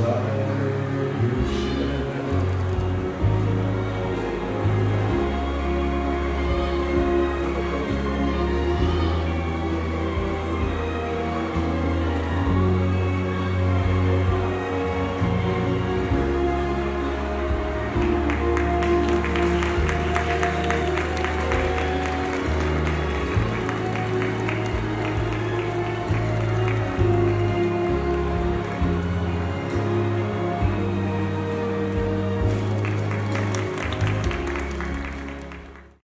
Yeah.